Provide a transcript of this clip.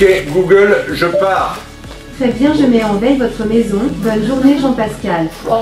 Ok, Google, je pars. Très bien, je mets en veille votre maison. Bonne journée Jean-Pascal. Oh.